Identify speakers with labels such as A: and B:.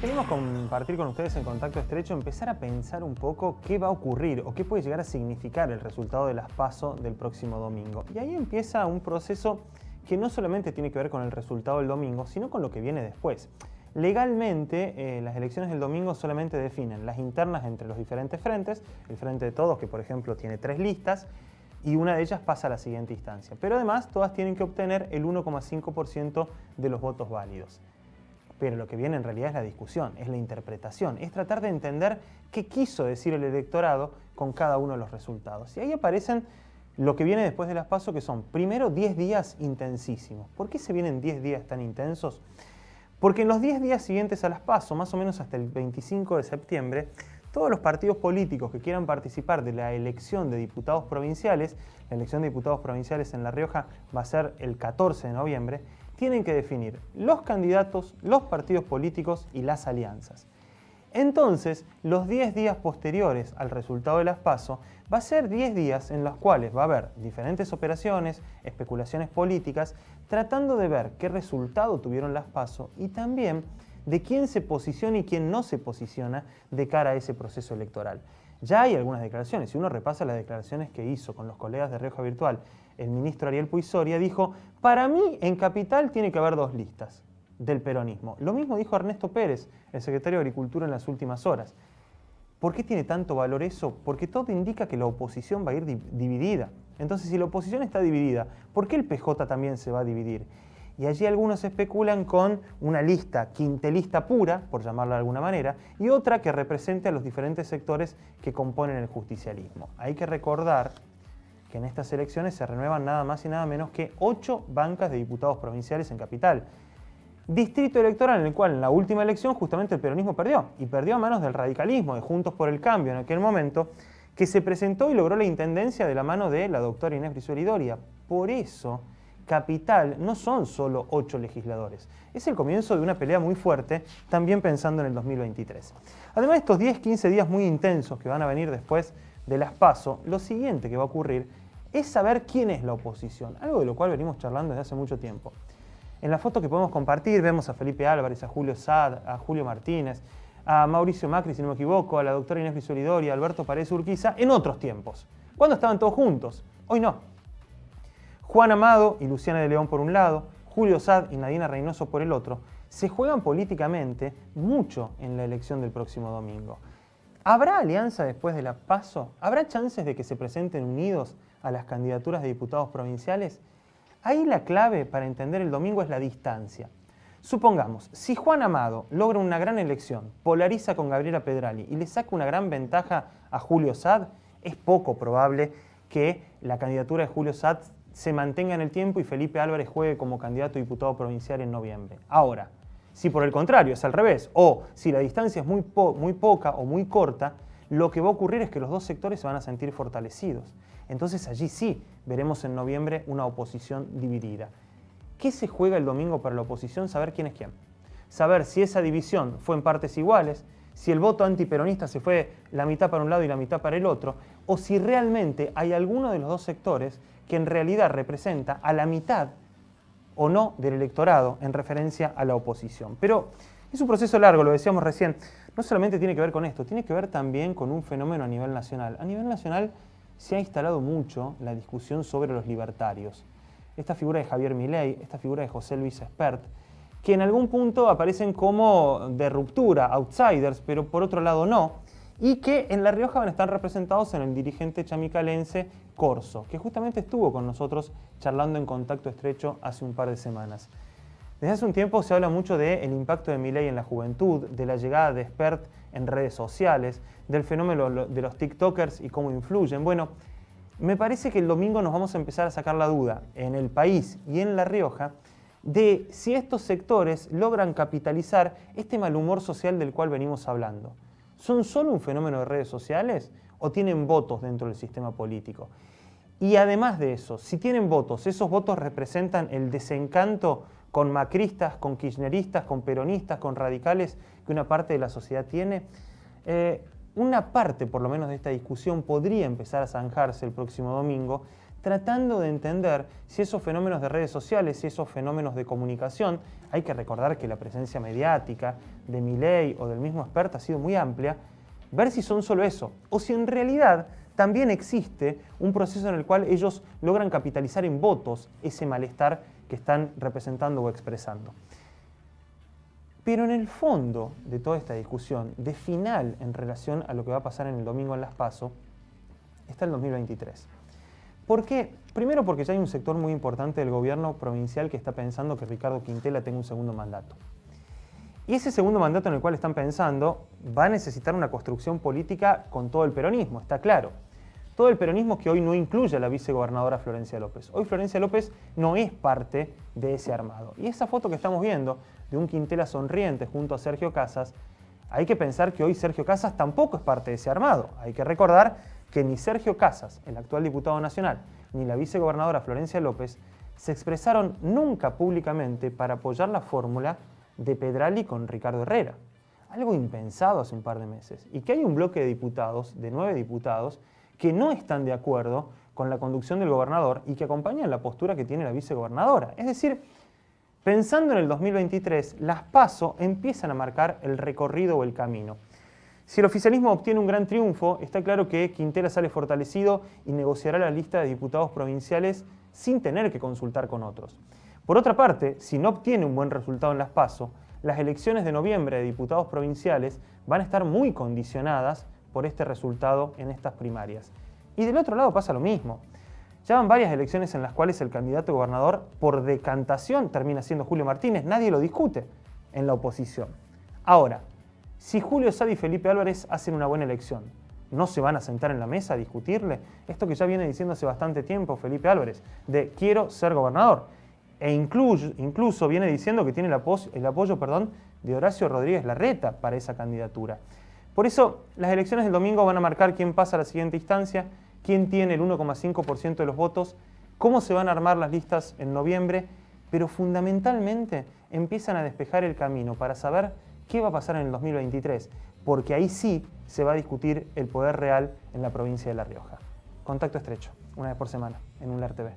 A: Queremos compartir con ustedes en contacto estrecho, empezar a pensar un poco qué va a ocurrir o qué puede llegar a significar el resultado de las PASO del próximo domingo. Y ahí empieza un proceso que no solamente tiene que ver con el resultado del domingo, sino con lo que viene después. Legalmente, eh, las elecciones del domingo solamente definen las internas entre los diferentes frentes, el Frente de Todos, que por ejemplo tiene tres listas, y una de ellas pasa a la siguiente instancia. Pero además, todas tienen que obtener el 1,5% de los votos válidos. Pero lo que viene en realidad es la discusión, es la interpretación, es tratar de entender qué quiso decir el electorado con cada uno de los resultados. Y ahí aparecen lo que viene después de las PASO, que son primero 10 días intensísimos. ¿Por qué se vienen 10 días tan intensos? Porque en los 10 días siguientes a las PASO, más o menos hasta el 25 de septiembre, todos los partidos políticos que quieran participar de la elección de diputados provinciales, la elección de diputados provinciales en La Rioja va a ser el 14 de noviembre, tienen que definir los candidatos, los partidos políticos y las alianzas. Entonces, los 10 días posteriores al resultado de las PASO va a ser 10 días en los cuales va a haber diferentes operaciones, especulaciones políticas, tratando de ver qué resultado tuvieron las PASO y también de quién se posiciona y quién no se posiciona de cara a ese proceso electoral. Ya hay algunas declaraciones, si uno repasa las declaraciones que hizo con los colegas de Rioja Virtual, el ministro Ariel Puisoria dijo, para mí en Capital tiene que haber dos listas del peronismo. Lo mismo dijo Ernesto Pérez, el secretario de Agricultura en las últimas horas. ¿Por qué tiene tanto valor eso? Porque todo indica que la oposición va a ir dividida. Entonces, si la oposición está dividida, ¿por qué el PJ también se va a dividir? Y allí algunos especulan con una lista quintelista pura, por llamarla de alguna manera, y otra que represente a los diferentes sectores que componen el justicialismo. Hay que recordar que en estas elecciones se renuevan nada más y nada menos que ocho bancas de diputados provinciales en capital. Distrito electoral en el cual en la última elección justamente el peronismo perdió, y perdió a manos del radicalismo, de Juntos por el Cambio en aquel momento, que se presentó y logró la intendencia de la mano de la doctora Inés Brizuela Por eso, capital no son solo ocho legisladores. Es el comienzo de una pelea muy fuerte, también pensando en el 2023. Además de estos 10-15 días muy intensos que van a venir después de las PASO, lo siguiente que va a ocurrir es saber quién es la oposición, algo de lo cual venimos charlando desde hace mucho tiempo. En la foto que podemos compartir vemos a Felipe Álvarez, a Julio Sad, a Julio Martínez, a Mauricio Macri, si no me equivoco, a la doctora Inés Brisolidori, a Alberto Paredes Urquiza, en otros tiempos, cuando estaban todos juntos. Hoy no. Juan Amado y Luciana de León por un lado, Julio Sad y Nadina Reynoso por el otro, se juegan políticamente mucho en la elección del próximo domingo. ¿Habrá alianza después de la PASO? ¿Habrá chances de que se presenten unidos a las candidaturas de diputados provinciales? Ahí la clave para entender el domingo es la distancia. Supongamos, si Juan Amado logra una gran elección, polariza con Gabriela Pedrali y le saca una gran ventaja a Julio Sad, es poco probable que la candidatura de Julio Sad se mantenga en el tiempo y Felipe Álvarez juegue como candidato a diputado provincial en noviembre. Ahora, si por el contrario es al revés, o si la distancia es muy, muy poca o muy corta, lo que va a ocurrir es que los dos sectores se van a sentir fortalecidos. Entonces allí sí veremos en noviembre una oposición dividida. ¿Qué se juega el domingo para la oposición? Saber quién es quién. Saber si esa división fue en partes iguales, si el voto antiperonista se fue la mitad para un lado y la mitad para el otro, o si realmente hay alguno de los dos sectores que en realidad representa a la mitad o no del electorado en referencia a la oposición. Pero es un proceso largo, lo decíamos recién. No solamente tiene que ver con esto, tiene que ver también con un fenómeno a nivel nacional. A nivel nacional se ha instalado mucho la discusión sobre los libertarios. Esta figura de Javier Milei, esta figura de José Luis Espert, que en algún punto aparecen como de ruptura, outsiders, pero por otro lado no, y que en La Rioja van a estar representados en el dirigente chamicalense Corso, que justamente estuvo con nosotros charlando en contacto estrecho hace un par de semanas. Desde hace un tiempo se habla mucho del impacto de Milei en la juventud, de la llegada de Expert en redes sociales, del fenómeno de los TikTokers y cómo influyen. Bueno, me parece que el domingo nos vamos a empezar a sacar la duda en el país y en La Rioja de si estos sectores logran capitalizar este mal humor social del cual venimos hablando. ¿Son solo un fenómeno de redes sociales o tienen votos dentro del sistema político? Y además de eso, si tienen votos, esos votos representan el desencanto con macristas, con kirchneristas, con peronistas, con radicales que una parte de la sociedad tiene. Eh, una parte, por lo menos, de esta discusión podría empezar a zanjarse el próximo domingo tratando de entender si esos fenómenos de redes sociales, si esos fenómenos de comunicación, hay que recordar que la presencia mediática de Milei o del mismo experto ha sido muy amplia, ver si son solo eso, o si en realidad también existe un proceso en el cual ellos logran capitalizar en votos ese malestar que están representando o expresando. Pero en el fondo de toda esta discusión, de final en relación a lo que va a pasar en el domingo en Las Paso, está el 2023. ¿Por qué? Primero porque ya hay un sector muy importante del gobierno provincial que está pensando que Ricardo Quintela tenga un segundo mandato. Y ese segundo mandato en el cual están pensando va a necesitar una construcción política con todo el peronismo, está claro. Todo el peronismo que hoy no incluye a la vicegobernadora Florencia López. Hoy Florencia López no es parte de ese armado. Y esa foto que estamos viendo de un Quintela sonriente junto a Sergio Casas, hay que pensar que hoy Sergio Casas tampoco es parte de ese armado. Hay que recordar que ni Sergio Casas, el actual diputado nacional, ni la vicegobernadora Florencia López se expresaron nunca públicamente para apoyar la fórmula de Pedrali con Ricardo Herrera. Algo impensado hace un par de meses. Y que hay un bloque de diputados, de nueve diputados, que no están de acuerdo con la conducción del gobernador y que acompañan la postura que tiene la vicegobernadora. Es decir, pensando en el 2023, las PASO empiezan a marcar el recorrido o el camino. Si el oficialismo obtiene un gran triunfo, está claro que Quintela sale fortalecido y negociará la lista de diputados provinciales sin tener que consultar con otros. Por otra parte, si no obtiene un buen resultado en las PASO, las elecciones de noviembre de diputados provinciales van a estar muy condicionadas por este resultado en estas primarias. Y del otro lado pasa lo mismo. Ya van varias elecciones en las cuales el candidato gobernador por decantación termina siendo Julio Martínez, nadie lo discute en la oposición. Ahora, si Julio Sadi y Felipe Álvarez hacen una buena elección, ¿no se van a sentar en la mesa a discutirle? Esto que ya viene diciendo hace bastante tiempo Felipe Álvarez, de quiero ser gobernador. E incluso, viene diciendo que tiene el apoyo, de Horacio Rodríguez Larreta para esa candidatura. Por eso, las elecciones del domingo van a marcar quién pasa a la siguiente instancia, quién tiene el 1,5% de los votos, cómo se van a armar las listas en noviembre, pero fundamentalmente empiezan a despejar el camino para saber qué va a pasar en el 2023, porque ahí sí se va a discutir el poder real en la provincia de La Rioja. Contacto estrecho, una vez por semana, en un TV.